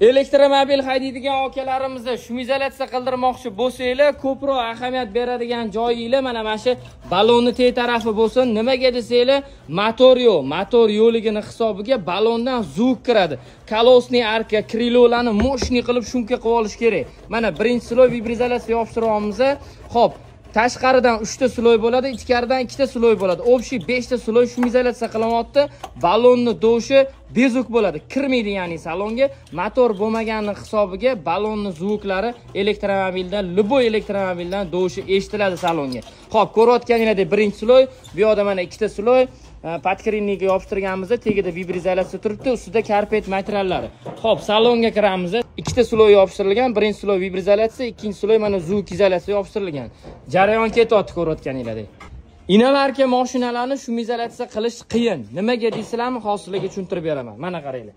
elektromobil haydaydigan akalarimizni shumizatsiya qildirmoqchi bo'lsanglar ko'proq ahamiyat beradigan joyinglar mana mana shu ballonni tek tarafi bo'lsin. Nimaga desanglar motor yo'q motor yo'qligini hisobiga ballondan zvuk kiradi. Kolosniy arka krilolarni мощный qilib shumka qilib olish kerak. Mana birinchi sloy vibrizatsiya yopishtiryapmiz ho'p tashqaridan uchta sloy bo'ladi ichkaridan ikkita sloy bo'ladi. Общий beshta sloy shumizatsiya qilinyapti ballonni dovushi bezuk bo'ladi. Kirmaydi ya'ni salonga. Motor bo'lmagani hisobiga ballonni zvuklari elektromobildan любой elektromobildan dovushi eshitiladi salonga. Ho'p ko'rayotganinglardek birinchi sloy bu yoqda mana ikkita sloy podkrinniga yopishtirganmiz tagida vibrizatsiya turibdi ustida karpet materiallari ho'p salonga kiramiz ikkita slov yopishtirilgan birinchi slov vibrizatsiya ikkinchi slov mana zvuk izolyatsiya yopishtirilgan jarayon ketyapti ko'rayotganinglardek inalarka moshinalarni shumizolyatsiya qilish qiyin nimaga deysizlarmi hozir sizlarga tushuntirib beraman mana qaranglar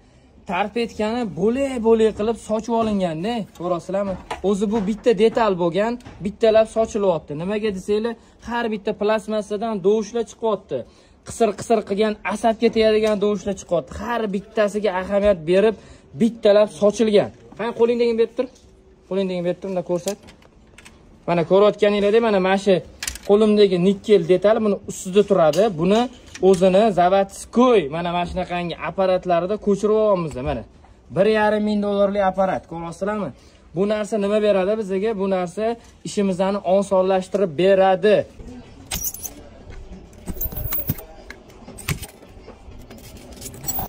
tarpetkani bo'lak bo'lak qilib sochib olinganda ko'ryapsizlarmi o'zi bu bitta detal bo'lgan bittalab sochilyapti nimaga desanglar har bitta plastmassadan dovushlar chiqyapti qisir qisir qilgan asabga tegadigan dovushlar chiqyapti. Har bittasiga ahamiyat berib bittalab sochilgan. Qani qo'lingdagini berib tur. Qo'lingdagini berib tur unda ko'rsat. Mana ko'rayotganinglardek mana mana shu qo'limdagi nikkel detal buni ustida turadi. Buni o'zini zavodskoy mana mana shunaqangi apparatlarida ko'chirib olyapmiz mana. Bir yarim ming dollarlik apparat ko'ryapsizlarmi bu narsa nima beradi bizga? Bu narsa ishimizni osonlashtirib beradi.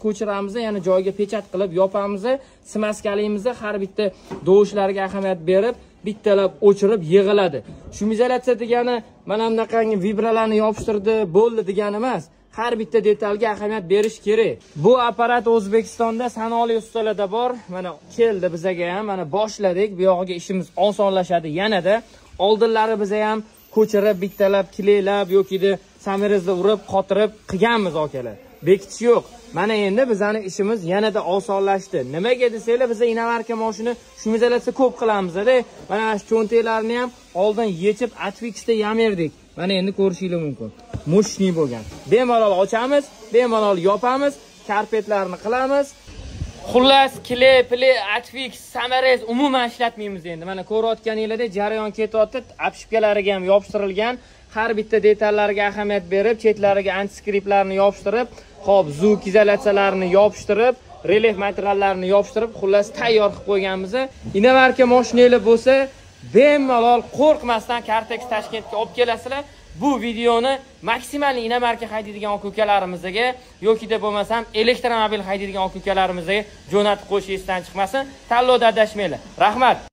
Ko'chiramiz yana joyiga pechat qilib yopamiz smaskalaymiz har bitta dovushlarga ahamiyat berib bittalab o'chirib yig'iladi. Shumizatsiya degani mana bunaqangi vibralarni yopishtirdi bo'ldi degani emas har bitta detalga ahamiyat berish kerak. Bu apparat o'zbekistonda sanoqli ustalarda bor. Mana keldi bizaga ham mana boshladik. Bu yog'iga ishimiz osonlashadi yanada. Oldinlari biza ham ko'chirib bittalab kleylab yokida samirezda urib qotirib qilganmiz akalar bekitish yo'q. Mana endi bizani ishimiz yanada osonlashdi. Nimaga desanglar biza inomarka moshini shumizatsiya ko'p qilamizda mana shu cho'ntaklarni ham oldin yechib atfixda yamerdik mana endi ko'rishinglar mumkin. Мощный bo'lgan. Bemalol ochamiz bemalol yopamiz karpetlarni qilamiz. Xullas kle ple atfix samarez umuman ishlatmaymiz endi. Mana ko'rayotganinglardek jarayon ketyapti apshipkalariga ham yopishtirilgan. Har bitta detallariga ahamiyat berib chetlariga antiskriptlarni yopishtirib hop zuk izolyatsiyalarini yopishtirib relyef materiallarini yopishtirib xullas tayyor qilib qo'yganmiz Inamarka moshinanglar bo'lsa bemalol qo'rqmasdan kartex toshkentga olib kelasizlar. Bu videoni maksimal inomarka haydaydigan aka ukalarimizga yokida bo'lmasam elektromobil haydaydigan aka ukalarimizga jo'natib qo'yish esdan chiqmasin. Tanlovda adashmanglar rahmat.